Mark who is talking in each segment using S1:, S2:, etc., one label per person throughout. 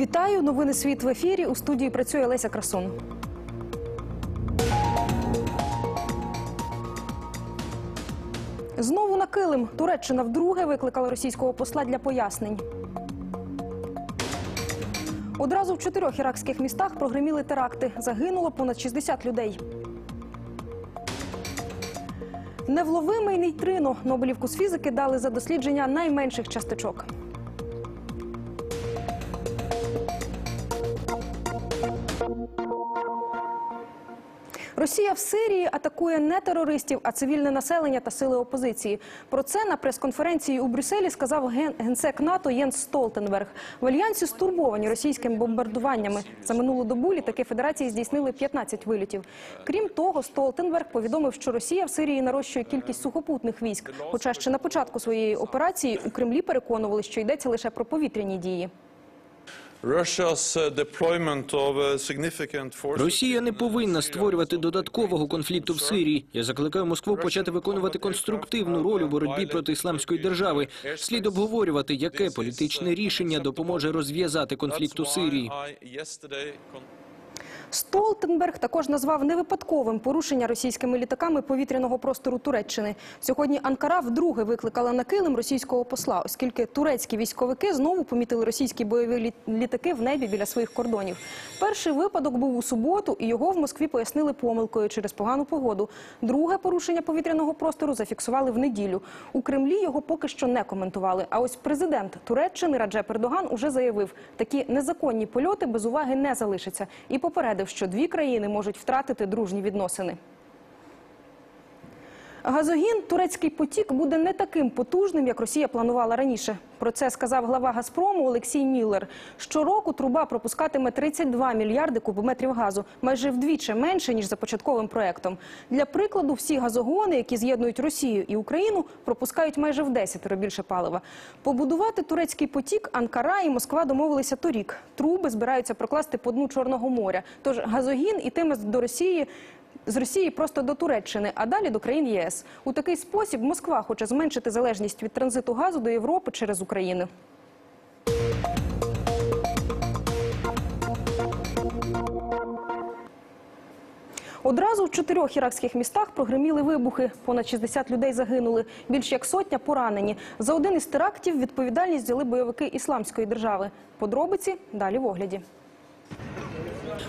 S1: Вітаю! Новини світ в ефірі. У студії працює Леся Красун. Знову на килим. Туреччина вдруге викликала російського посла для пояснень. Одразу в чотирьох іракських містах прогреміли теракти. Загинуло понад 60 людей. Невловимий нейтрино. Нобелівку з фізики дали за дослідження найменших часточок. Росія в Сирії атакує не терористів, а цивільне населення та сили опозиції. Про це на прес-конференції у Брюсселі сказав ген- генсек НАТО Єнс Столтенберг. В альянсі стурбовані російськими бомбардуваннями. За минулу добу літаки Федерації здійснили 15 вилітів. Крім того, Столтенберг повідомив, що Росія в Сирії нарощує кількість сухопутних військ. Хоча ще на початку своєї операції у Кремлі переконували, що йдеться лише про повітряні дії.
S2: Росія не повинна створювати додаткового конфлікту в Сирії. Я закликаю Москву почати виконувати конструктивну роль у боротьбі проти ісламської держави. Слід обговорювати, яке політичне рішення допоможе розв'язати конфлікт у Сирії.
S1: Столтенберг також назвав невипадковим порушення російськими літаками повітряного простору Туреччини. Сьогодні Анкара вдруге викликала на килим російського посла, оскільки турецькі військовики знову помітили російські бойові літаки в небі біля своїх кордонів. Перший випадок був у суботу, і його в Москві пояснили помилкою через погану погоду. Друге порушення повітряного простору зафіксували в неділю. У Кремлі його поки що не коментували. А ось президент Туреччини Раджеп Ердоган уже заявив, такі незаконні польоти без уваги не залишаться і попередив, що дві країни можуть втратити дружні відносини. Газогін турецький потік буде не таким потужним, як Росія планувала раніше. Про це сказав глава Газпрому Олексій Міллер. Щороку труба пропускатиме 32 мільярди кубометрів газу, майже вдвічі менше ніж за початковим проектом. Для прикладу, всі газогони, які з'єднують Росію і Україну, пропускають майже в 10 більше палива. Побудувати турецький потік Анкара і Москва домовилися торік. Труби збираються прокласти по дну Чорного моря. Тож газогін ітиме до Росії з Росії просто до Туреччини, а далі до країн ЄС. У такий спосіб Москва хоче зменшити залежність від транзиту газу до Європи через Україну. Одразу в чотирьох іракських містах прогреміли вибухи. Понад 60 людей загинули. Більш як сотня поранені. За один із терактів відповідальність взяли бойовики ісламської держави. Подробиці далі в огляді.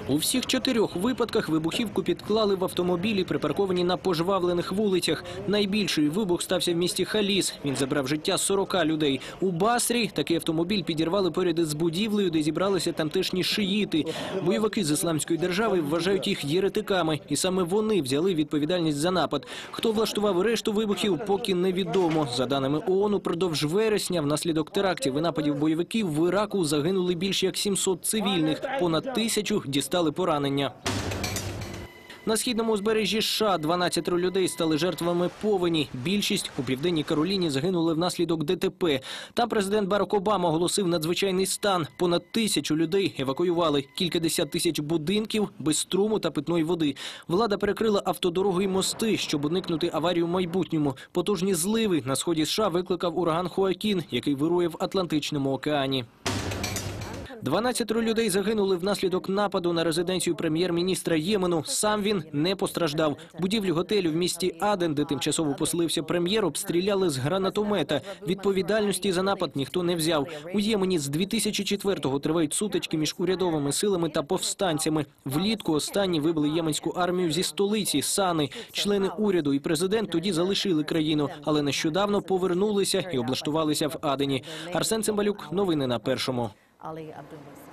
S2: У всіх чотирьох випадках вибухівку підклали в автомобілі, припарковані на пожвавлених вулицях. Найбільший вибух стався в місті Халіс. Він забрав життя 40 людей. У Басрі такий автомобіль підірвали поряд із будівлею, де зібралися тамтешні шиїти. Бойовики з ісламської держави вважають їх єретиками, і саме вони взяли відповідальність за напад. Хто влаштував решту вибухів, поки невідомо. За даними ООН, упродовж вересня внаслідок терактів і нападів бойовиків в Іраку загинули більше як 700 цивільних, понад тисячу дістали поранення. На східному узбережжі США 12 людей стали жертвами повені. Більшість у південній Кароліні загинули внаслідок ДТП. Там президент Барак Обама оголосив надзвичайний стан. Понад тисячу людей евакуювали. Кількадесят тисяч будинків без струму та питної води. Влада перекрила автодороги й мости, щоб уникнути аварію в майбутньому. Потужні зливи на сході США викликав ураган Хоакін, який вирує в Атлантичному океані. 12 людей загинули внаслідок нападу на резиденцію прем'єр-міністра Ємену. Сам він не постраждав. Будівлю готелю в місті Аден, де тимчасово поселився прем'єр, обстріляли з гранатомета. Відповідальності за напад ніхто не взяв. У Ємені з 2004-го тривають сутички між урядовими силами та повстанцями. Влітку останні вибили єменську армію зі столиці Сани. Члени уряду і президент тоді залишили країну, але нещодавно повернулися і облаштувалися в Адені. Арсен Цимбалюк, новини на першому.
S3: Ali Abdullah.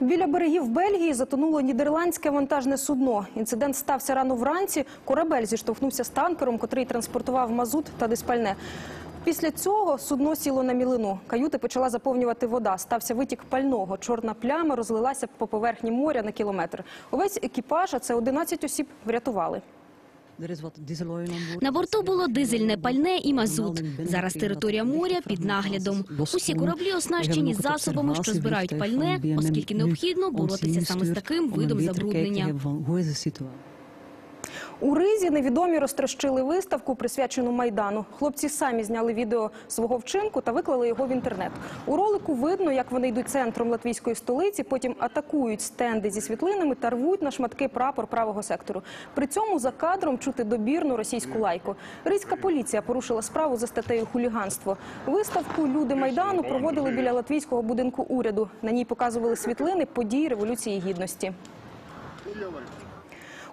S1: Біля берегів Бельгії затонуло нідерландське вантажне судно. Інцидент стався рано вранці. Корабель зіштовхнувся з танкером, котрий транспортував мазут та диспальне. Після цього судно сіло на мілину. Каюти почала заповнювати вода. Стався витік пального. Чорна пляма розлилася по поверхні моря на кілометр. Увесь екіпаж, а це 11 осіб, врятували.
S4: На борту було дизельне пальне і мазут. Зараз територія моря під наглядом. Усі кораблі оснащені засобами, що збирають пальне, оскільки необхідно боротися саме з таким видом забруднення.
S1: У Ризі невідомі розтрощили виставку, присвячену Майдану. Хлопці самі зняли відео свого вчинку та виклали його в інтернет. У ролику видно, як вони йдуть центром латвійської столиці, потім атакують стенди зі світлинами та рвуть на шматки прапор правого сектору. При цьому за кадром чути добірну російську лайку. Ризька поліція порушила справу за статтею хуліганство. Виставку Люди Майдану проводили біля латвійського будинку уряду. На ній показували світлини подій революції гідності.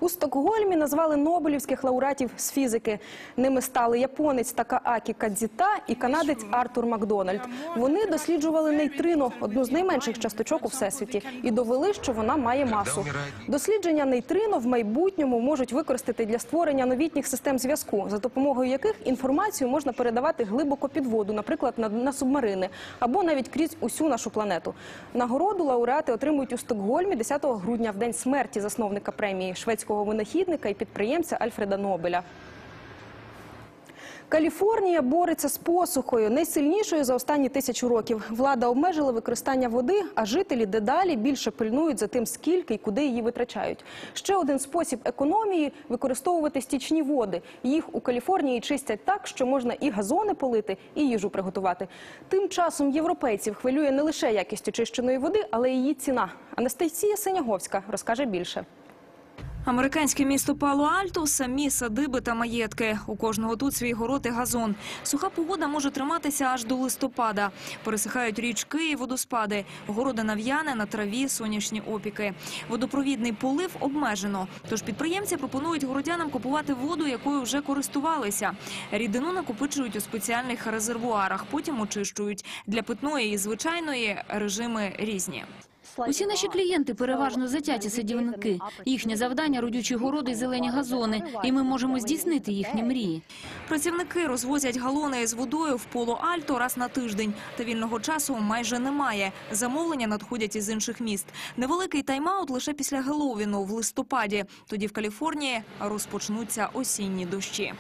S1: У Стокгольмі назвали нобелівських лауреатів з фізики. Ними стали японець Такаакі Кадзіта і канадець Артур Макдональд. Вони досліджували нейтрино, одну з найменших часточок у всесвіті, і довели, що вона має масу. Дослідження нейтрино в майбутньому можуть використати для створення новітніх систем зв'язку, за допомогою яких інформацію можна передавати глибоко під воду, наприклад, на, на субмарини, або навіть крізь усю нашу планету. Нагороду лауреати отримують у Стокгольмі 10 грудня в день смерті засновника премії шведського винахідника і підприємця Альфреда Нобеля. Каліфорнія бореться з посухою, найсильнішою за останні тисячу років. Влада обмежила використання води, а жителі дедалі більше пильнують за тим, скільки і куди її витрачають. Ще один спосіб економії – використовувати стічні води. Їх у Каліфорнії чистять так, що можна і газони полити, і їжу приготувати. Тим часом європейців хвилює не лише якість очищеної води, але й її ціна. Анастасія Синяговська розкаже більше.
S3: Американське місто Пало-Альто – самі садиби та маєтки. У кожного тут свій город і газон. Суха погода може триматися аж до листопада. Пересихають річки і водоспади. Городи нав'яне на траві, сонячні опіки. Водопровідний полив обмежено. Тож підприємці пропонують городянам купувати воду, якою вже користувалися. Рідину накопичують у спеціальних резервуарах, потім очищують. Для питної і звичайної режими різні.
S5: Усі наші клієнти переважно затяті садівники. Їхнє завдання – родючі городи і зелені газони. І ми можемо здійснити їхні мрії.
S3: Працівники розвозять галони з водою в поло-альто раз на тиждень. Та вільного часу майже немає. Замовлення надходять із інших міст. Невеликий тайм-аут лише після Геловіну в листопаді. Тоді в Каліфорнії розпочнуться осінні дощі.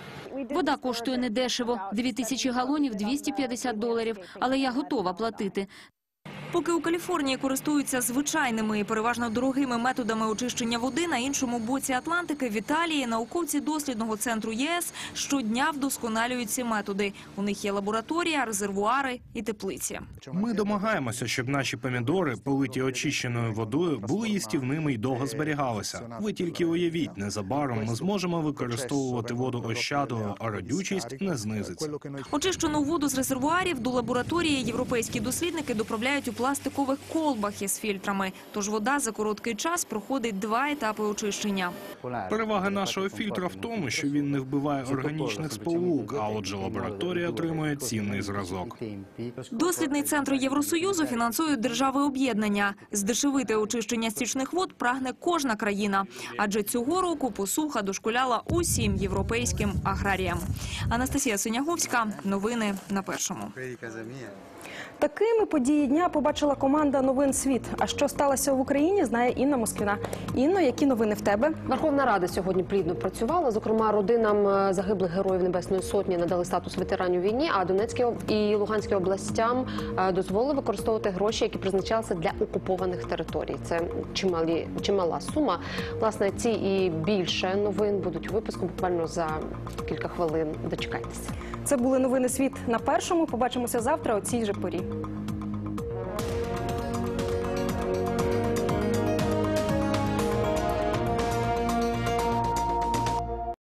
S5: Вода коштує недешево – 2 тисячі галонів – 250 доларів. Але я готова платити.
S3: Поки у Каліфорнії користуються звичайними і переважно дорогими методами очищення води, на іншому боці Атлантики в Італії науковці дослідного центру ЄС щодня вдосконалюють ці методи. У них є лабораторія, резервуари і теплиці.
S6: Ми домагаємося, щоб наші помідори, политі очищеною водою, були їстівними і довго зберігалися. Ви тільки уявіть, незабаром ми зможемо використовувати воду ощадливо, а родючість не знизиться.
S3: Очищену воду з резервуарів до лабораторії європейські дослідники доправляють у пластикових колбах із фільтрами. Тож вода за короткий час проходить два етапи очищення.
S6: Перевага нашого фільтра в тому, що він не вбиває органічних сполук, а отже, лабораторія отримує цінний зразок.
S3: Дослідний центр Євросоюзу фінансують держави об'єднання. Здешевити очищення стічних вод прагне кожна країна. Адже цього року посуха дошкуляла усім європейським аграріям. Анастасія Синяговська. Новини на першому.
S1: Такими події дня побачила команда Новин Світ. А що сталося в Україні, знає Інна Москвіна. Інно, які новини в тебе?
S7: Верховна Рада сьогодні плідно працювала. Зокрема, родинам е, загиблих героїв Небесної Сотні надали статус ветеранів війни, а Донецькій і Луганській областям е, дозволили використовувати гроші, які призначалися для окупованих територій. Це чималі, чимала сума. Власне, ці і більше новин будуть у випуску буквально за кілька хвилин. Дочекайтеся.
S1: Це були новини світ на першому. Побачимося завтра о цій же Jupuri.